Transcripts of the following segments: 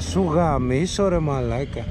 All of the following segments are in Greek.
Να σου γαμίσω ρε μαλάκα.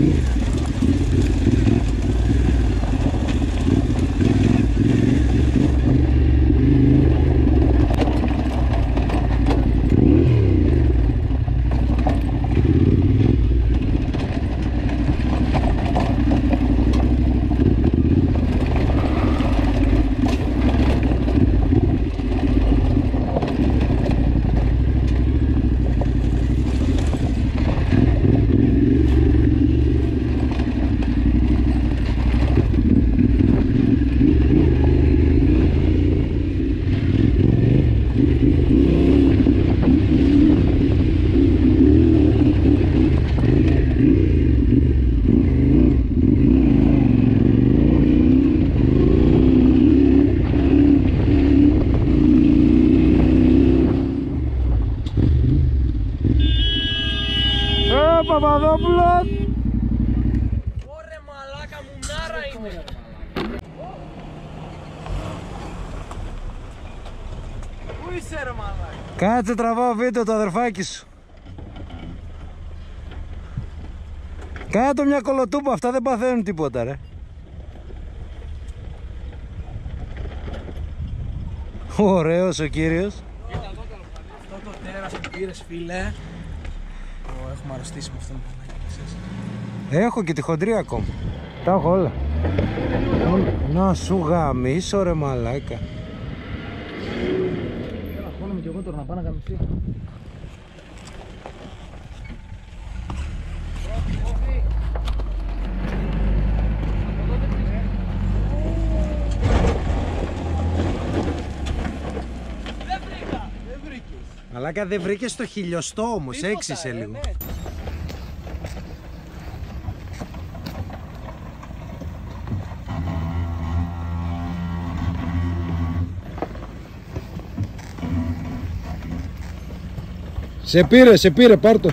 Yeah. Κοτσόπουλος. Ωρε μαλάκα μουνάρα είναι. Πού είσαι ρε μαλάκα; Κάτσε τραβάω βίντεο το αδερφάκι σου. Κάτω μια κολοτούπα, αυτά δεν παθαίνουν τίποτα ρε. Ωραίος ο κύριος. Αυτό το τέρας που πήρες φίλε. Το έχουμε αρρωστήσει με αυτόν τον μαλάκα, ξέρεις. Έχω και τη χοντρή ακόμα. Τα έχω όλα. Να σου γαμίσω ρε μαλάκα. Έλα χώνομαι κι εγώ τώρα να πάω να γαμιστεί. Μαλάκα δεν βρήκες το χιλιοστό όμως, έξισε λίγο. Se pire, se pire, parto.